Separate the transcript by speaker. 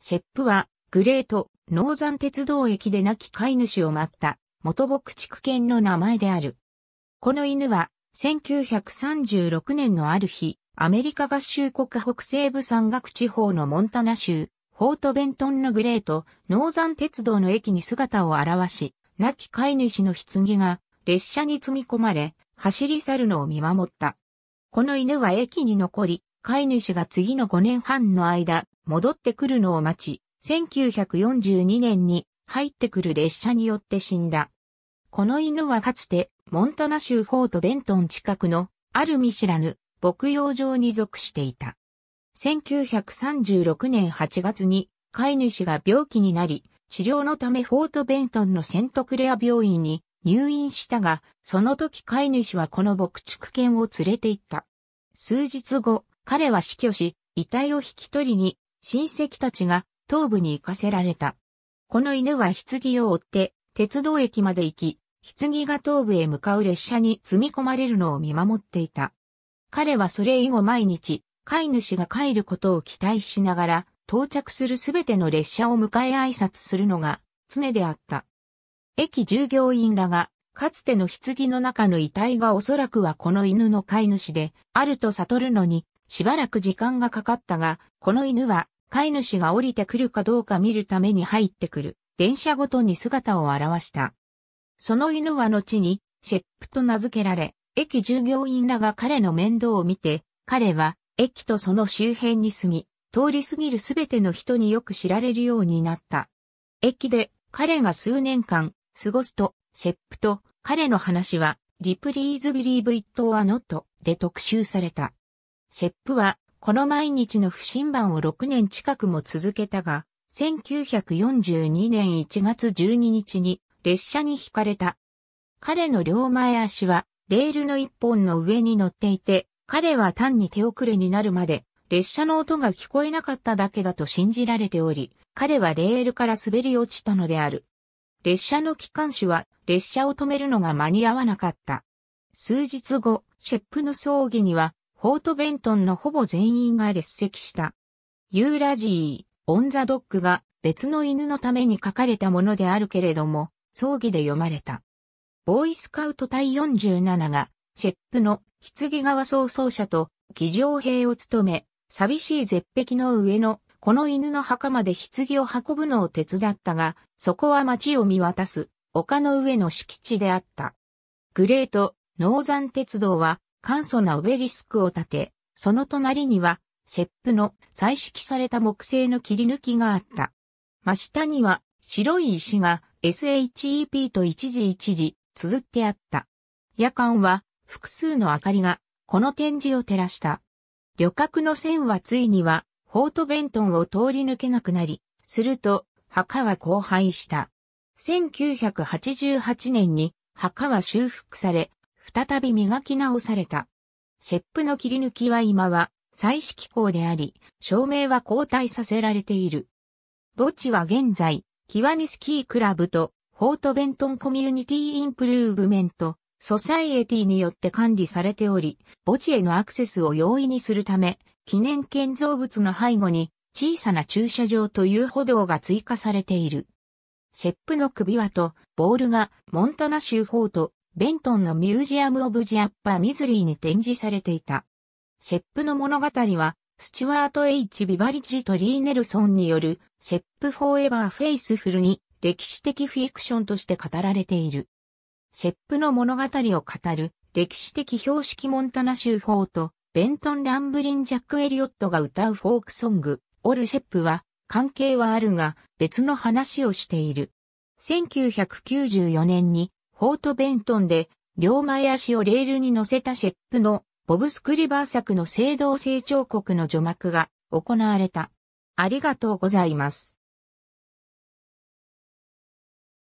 Speaker 1: シェップは、グレート、ノーザン鉄道駅で亡き飼い主を待った、元牧畜犬の名前である。この犬は、1936年のある日、アメリカ合衆国北西部山岳地方のモンタナ州、フォートベントンのグレート、ノーザン鉄道の駅に姿を現し、亡き飼い主の棺が列車に積み込まれ、走り去るのを見守った。この犬は駅に残り、飼い主が次の5年半の間、戻ってくるのを待ち、1942年に入ってくる列車によって死んだ。この犬はかつて、モンタナ州フォートベントン近くの、ある見知らぬ、牧羊場に属していた。1936年8月に飼い主が病気になり、治療のためフォートベントンのセントクレア病院に入院したが、その時飼い主はこの牧畜犬を連れて行った。数日後、彼は死去し、遺体を引き取りに親戚たちが頭部に行かせられた。この犬は棺を追って鉄道駅まで行き、棺が頭部へ向かう列車に積み込まれるのを見守っていた。彼はそれ以後毎日、飼い主が帰ることを期待しながら、到着するすべての列車を迎え挨拶するのが常であった。駅従業員らが、かつての棺の中の遺体がおそらくはこの犬の飼い主で、あると悟るのに、しばらく時間がかかったが、この犬は、飼い主が降りてくるかどうか見るために入ってくる、電車ごとに姿を現した。その犬は後に、シェップと名付けられ、駅従業員らが彼の面倒を見て、彼は駅とその周辺に住み、通り過ぎるすべての人によく知られるようになった。駅で彼が数年間過ごすと、シェップと彼の話は、 Ripley's Believe It or Not で特集された。シェップは、この毎日の不寝番を6年近くも続けたが、1942年1月12日に列車に引かれた。彼の両前足はレールの一本の上に乗っていて、彼は単に手遅れになるまで、列車の音が聞こえなかっただけだと信じられており、彼はレールから滑り落ちたのである。列車の機関手は列車を止めるのが間に合わなかった。数日後、シェップの葬儀には、フォートベントンのほぼ全員が列席した。Eulogy on the Dog が別の犬のために書かれたものであるけれども、葬儀で読まれた。ボーイスカウト隊47が、シェップの棺側曹操者と騎乗兵を務め、寂しい絶壁の上のこの犬の墓まで棺を運ぶのを手伝ったが、そこは街を見渡す丘の上の敷地であった。グレート、ノーザン鉄道は簡素なオベリスクを建て、その隣には、シェップの彩色された木製の切り抜きがあった。真下には白い石が SHEP と一時一時綴ってあった。夜間は複数の明かりがこの展示を照らした。旅客の線はついにはフォートベントンを通り抜けなくなり、すると墓は荒廃した。1988年に墓は修復され、再び磨き直された。シェップの切り抜きは今は彩色鋼であり、照明は交代させられている。墓地は現在、 Kiwanis Key Club と Fort Benton Community Improvement Society によって管理されており、墓地へのアクセスを容易にするため、記念建造物の背後に小さな駐車場と遊歩道が追加されている。シェップの首輪とボールがモンタナ州フォート、ベントンの Museum of the Upper Missouri に展示されていた。シェップの物語は、スチュワート・ H・ ビバリッジとリー・ネルソンによる、シェップ・フォーエバー・フェイスフルに歴史的フィクションとして語られている。シェップの物語を語る歴史的標識モンタナ州フォート、ベントン・ランブリン・ジャック・エリオットが歌うフォークソング、 Old Shep は関係はあるが別の話をしている。1994年にフォート・ベントンで両前足をレールに乗せたシェップのボブ・スクリバー作の聖堂成長国の除幕が行われた。ありがとうございます。